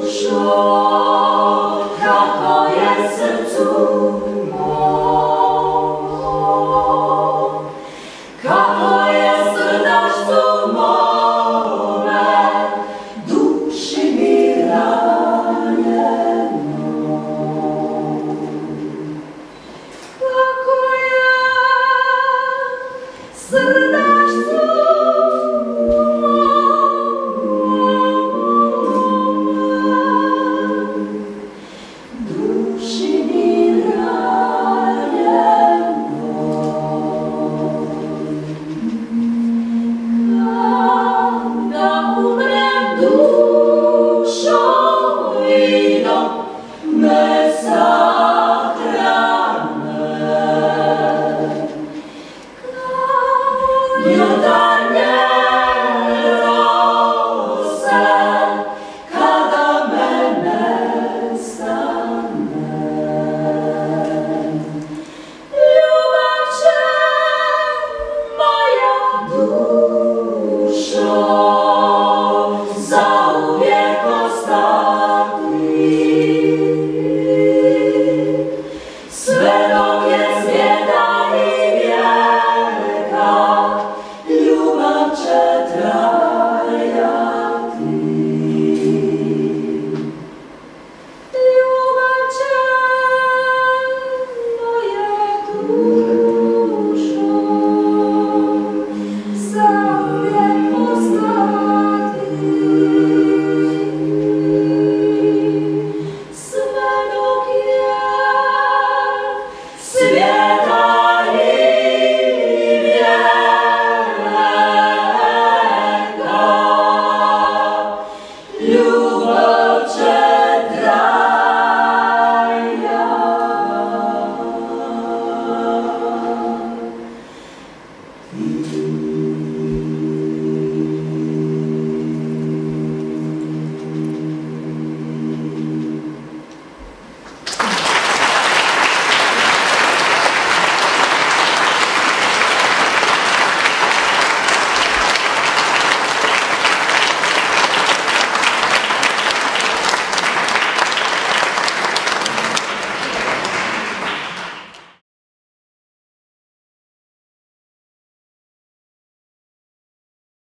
душа. Swe